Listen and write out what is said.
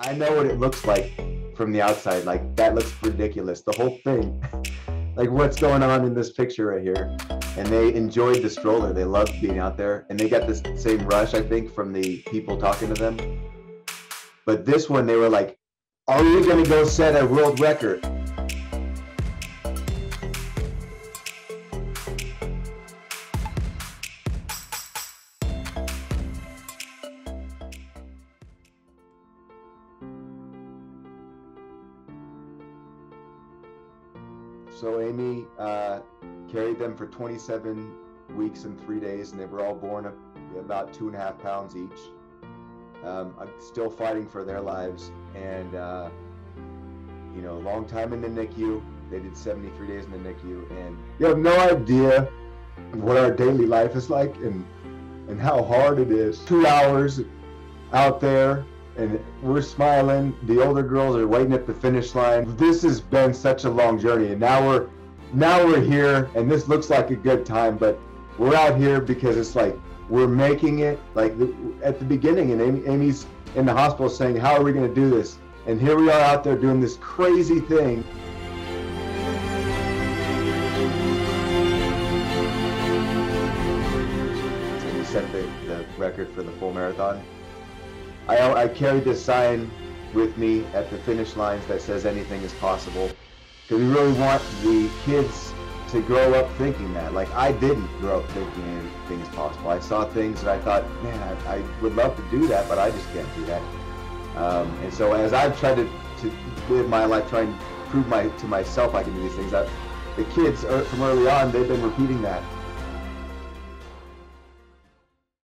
I know what it looks like from the outside. Like that looks ridiculous. The whole thing, like what's going on in this picture right here. And they enjoyed the stroller. They loved being out there, and they got this same rush, I think, from the people talking to them. But this one, they were like, "Are we gonna go set a world record?" So Amy uh, carried them for 27 weeks and three days, and they were all born about two and a half pounds each. Um, I'm still fighting for their lives, and uh, you know, a long time in the NICU. They did 73 days in the NICU, and you have no idea what our daily life is like, and and how hard it is. Two hours out there and we're smiling. The older girls are waiting at the finish line. This has been such a long journey, and now we're now we're here, and this looks like a good time. But we're out here because it's like we're making it. Like at the beginning, and Amy, Amy's in the hospital saying, "How are we going to do this?" And here we are out there doing this crazy thing. We set the, the record for the full marathon. I, I carried this sign with me at the finish lines that says anything is possible. Because we really want the kids to grow up thinking that. Like I didn't grow up thinking anything is possible. I saw things that I thought, man, I, I would love to do that, but I just can't do that. Um, and so as I've tried to, to live my life, trying to prove my to myself I can do these things, I, the kids from early on, they've been repeating that.